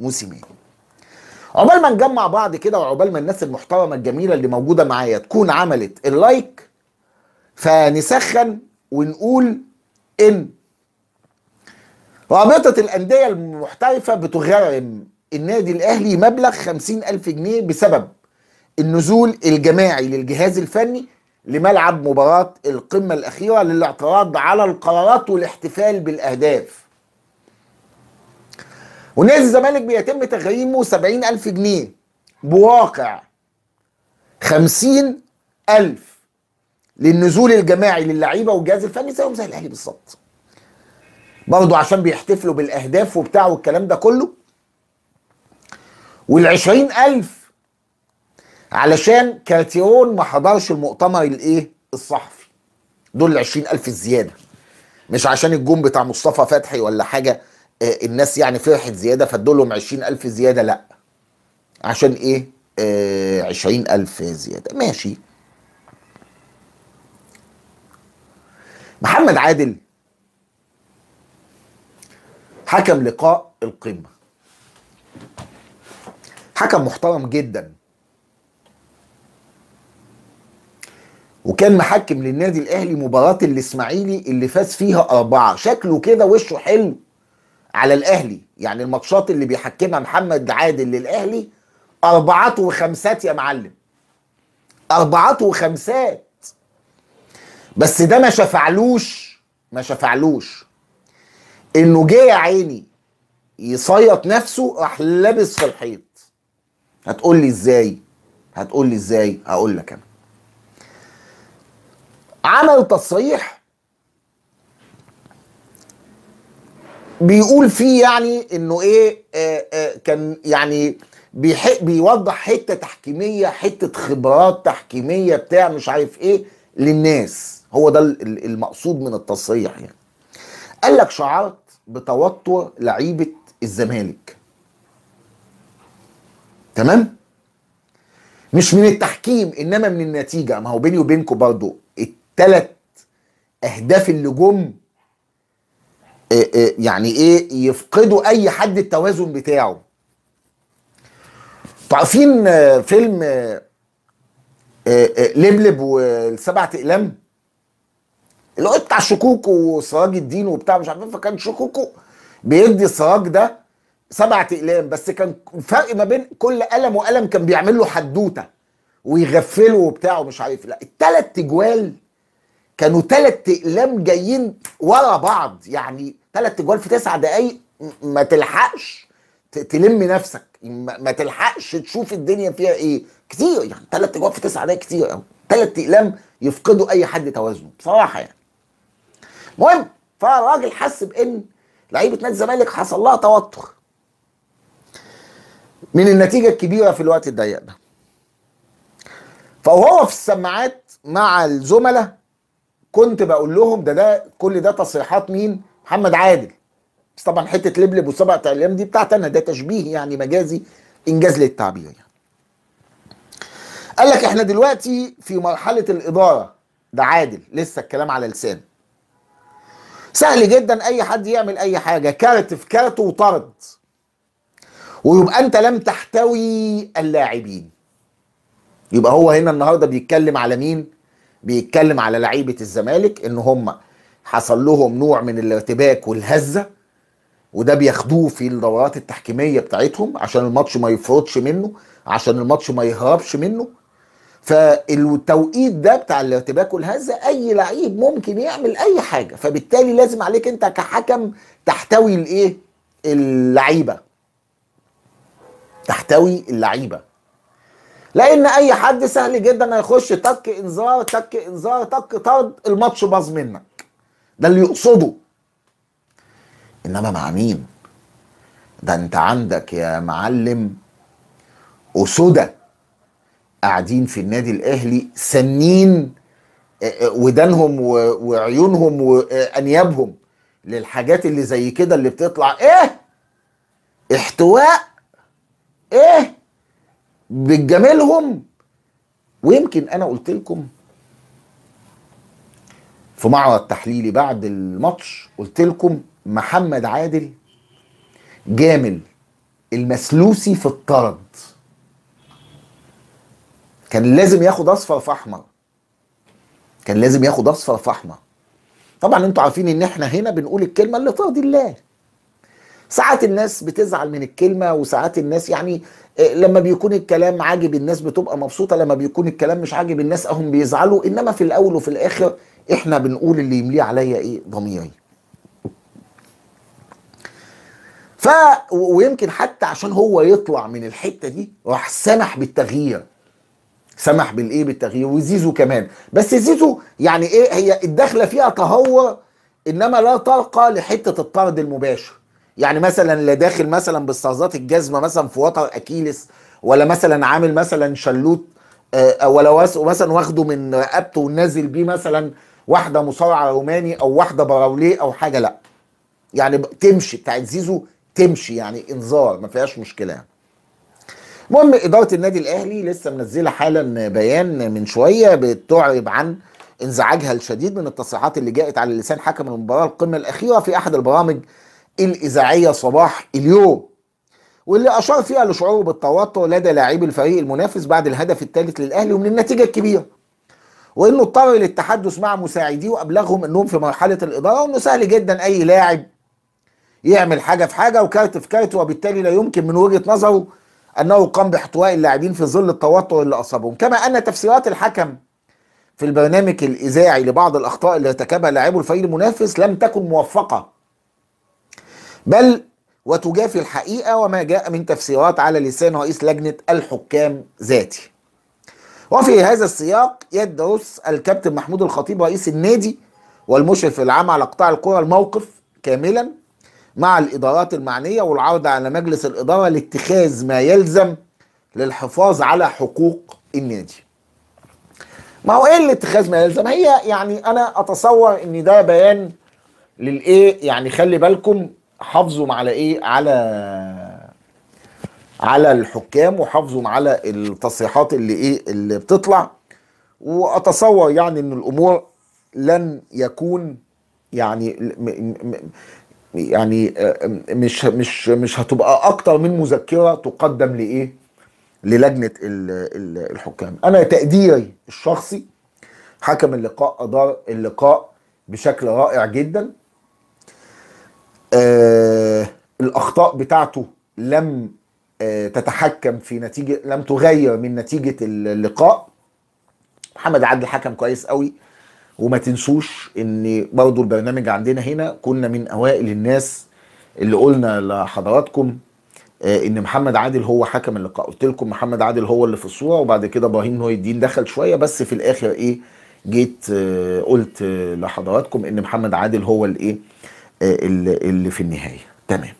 موسيماني عقبال ما نجمع بعض كده وعقبال ما الناس المحترمة الجميلة اللي موجودة معايا تكون عملت اللايك فنسخن ونقول إن. رابطة الأندية المحترفة بتغرم النادي الأهلي مبلغ خمسين ألف جنيه بسبب النزول الجماعي للجهاز الفني لملعب مباراة القمة الأخيرة للاعتراض على القرارات والاحتفال بالأهداف. ونادي الزمالك بيتم تغريمه سبعين ألف جنيه. بواقع. خمسين ألف للنزول الجماعي للعيبة والجهاز الفني زيهم زي الأهلي بالظبط. برضه عشان بيحتفلوا بالأهداف وبتاع والكلام ده كله. والعشرين ألف علشان كارتيرون ما حضرش المؤتمر الإيه؟ الصحفي. دول العشرين ألف الزيادة مش عشان الجون بتاع مصطفى فتحي ولا حاجة. الناس يعني فرحت زيادة فادوا لهم عشرين ألف زيادة. لا. عشان إيه؟ آه عشرين ألف زيادة. ماشي. محمد عادل. حكم لقاء القمة. حكم محترم جدا. وكان محكم للنادي الأهلي مباراة الإسماعيلي اللي فاز فيها أربعة. شكله كده وشه حلو. على الأهلي. يعني الماتشات اللي بيحكمها محمد عادل للأهلي أربعات وخمسات يا معلم. أربعات وخمسات. بس ده ما شفعلوش ما شفعلوش. إنه جه يا عيني يصيط نفسه راح لابس في الحيط. هتقول لي إزاي؟ هتقول لي إزاي؟ هقول لك أنا. عمل تصريح بيقول فيه يعني إنه إيه آه آه كان يعني بيحق بيوضح حتة تحكيمية حتة خبرات تحكيمية بتاع مش عارف إيه للناس. هو ده المقصود من التصريح يعني. قال لك شعرت بتوتر لعيبة الزمالك. تمام؟ مش من التحكيم إنما من النتيجة. ما هو بيني وبينكم برضو الثلاث أهداف اللي جم يعني إيه يفقدوا أي حد التوازن بتاعه. عارفين فيلم لبلب والسبع أقلام اللي هو بتاع شكوكو وسراج الدين وبتاع مش عارفين فكان شكوكو بيدي السراج ده سبع أقلام بس كان فرق ما بين كل قلم وقلم كان بيعمل له حدوتة ويغفله وبتاع ومش عارف لا الثلاث تجوال كانوا ثلاث أقلام جايين ورا بعض يعني ثلاث تجوال في تسع دقايق ما تلحقش تلم نفسك. ما تلحقش تشوف الدنيا فيها إيه. كتير يعني ثلاث تجوال في تسع دقايق كتير قوي. ثلاث اقلام يفقدوا أي حد توازنه. بصراحة يعني. المهم فالراجل حس بإن لعيبة نادي الزمالك حصل لها توتر. من النتيجة الكبيرة في الوقت الضيق ده. فهو في السماعات مع الزملاء كنت بقول لهم ده ده كل ده تصريحات مين؟ محمد عادل. بس طبعا حتة لبلب وسبع أيام دي بتاعت أنا ده تشبيه يعني مجازي إنجاز للتعبير يعني. قال لك إحنا دلوقتي في مرحلة الإدارة. ده عادل لسه الكلام على لسانه سهل جدا أي حد يعمل أي حاجة كارت في كارت وطرد. ويبقى أنت لم تحتوي اللاعبين. يبقى هو هنا النهارده بيتكلم على مين؟ بيتكلم على لعيبة الزمالك إن هم حصل لهم نوع من الارتباك والهزة وده بياخدوه في الدورات التحكيمية بتاعتهم عشان الماتش ما يفرطش منه عشان الماتش ما يهربش منه. فالتوقيت ده بتاع الارتباك والهزة أي لعيب ممكن يعمل أي حاجة. فبالتالي لازم عليك أنت كحكم تحتوي الإيه؟ اللعيبة. تحتوي اللعيبة. لأن أي حد سهل جدا هيخش تك إنذار تك إنذار تك طرد الماتش باظ منك. ده اللي يقصده. إنما مع مين؟ ده أنت عندك يا معلم أسودة قاعدين في النادي الأهلي سنين ودانهم وعيونهم وأنيابهم للحاجات اللي زي كده اللي بتطلع. إيه؟ احتواء. إيه؟ بتجاملهم ويمكن أنا قلت لكم في معرض تحليلي بعد الماتش قلت لكم محمد عادل جامل المسلوسي في الطرد. كان لازم ياخد أصفر في أحمر. كان لازم ياخد أصفر في أحمر. طبعا أنتوا عارفين إن إحنا هنا بنقول الكلمة اللي ترضي الله. ساعات الناس بتزعل من الكلمة وساعات الناس يعني آه، لما بيكون الكلام عاجب الناس بتبقى مبسوطة لما بيكون الكلام مش عاجب الناس أهم بيزعلوا. إنما في الأول وفي الآخر إحنا بنقول اللي يمليه عليا إيه؟ ضميري. ف ويمكن حتى عشان هو يطلع من الحتة دي راح سمح بالتغيير. سمح بالإيه؟ بالتغيير. وزيزو كمان. بس زيزو يعني إيه؟ هي الدخلة فيها تهور إنما لا ترقى لحتة الطرد المباشر. يعني مثلا لا داخل مثلا بالصازات الجزمة مثلا في وتر أكيلس ولا مثلا عامل مثلا شلوت آه، ولا مثلا واخده من رقبته ونازل بيه مثلا واحدة مصارعة روماني أو واحدة براوليه أو حاجة لأ يعني تمشي بتاعت زيزو تمشي يعني إنذار ما فيهاش مشكلة يعني. المهم إدارة النادي الأهلي لسه منزلة حالا بيان من شوية بتعرب عن إنزعاجها الشديد من التصريحات اللي جاءت على لسان حكم المباراة القمة الأخيرة في أحد البرامج الإذاعية صباح اليوم. واللي أشار فيها لشعوره بالتوتر لدى لاعبي الفريق المنافس بعد الهدف الثالث للأهلي ومن النتيجة الكبيرة. وإنه اضطر للتحدث مع مساعديه وأبلغهم إنهم في مرحلة الإدارة وإنه سهل جدا أي لاعب يعمل حاجة في حاجة وكارت في كارت وبالتالي لا يمكن من وجهة نظره أنه قام باحتواء اللاعبين في ظل التوتر اللي أصابهم. كما أن تفسيرات الحكم في البرنامج الإذاعي لبعض الأخطاء اللي ارتكبها لاعبو الفريق المنافس لم تكن موفقة. بل وتجافي الحقيقة وما جاء من تفسيرات على لسان رئيس لجنة الحكام ذاتي وفي هذا السياق يدرس الكابتن محمود الخطيب رئيس النادي والمشرف العام على قطاع الكرة الموقف كاملا مع الإدارات المعنية والعرض على مجلس الإدارة لاتخاذ ما يلزم للحفاظ على حقوق النادي. ما هو إيه اللي اتخاذ ما يلزم؟ هي يعني أنا أتصور إن ده بيان للإيه يعني خلي بالكم حافظوا على إيه؟ على على الحكام وحافظوا على التصريحات اللي إيه؟ اللي بتطلع. وأتصور يعني إن الأمور لن يكون يعني يعني آه، مش مش مش هتبقى أكتر من مذكرة تقدم لإيه؟ للجنة ال- ال- الحكام. أنا تقديري الشخصي حكم اللقاء أدار اللقاء بشكل رائع جدا. آه الأخطاء بتاعته لم آه تتحكم في نتيجة لم تغير من نتيجة اللقاء. محمد عادل حكم كويس قوي. وما تنسوش إن برضو البرنامج عندنا هنا كنا من أوائل الناس اللي قلنا لحضراتكم آه، إن محمد عادل هو حكم اللقاء. قلت لكم محمد عادل هو اللي في الصورة وبعد كده إبراهيم نور الدين دخل شوية بس في الآخر إيه جيت آه، قلت آه، لحضراتكم إن محمد عادل هو الإيه اللي في النهاية. تمام.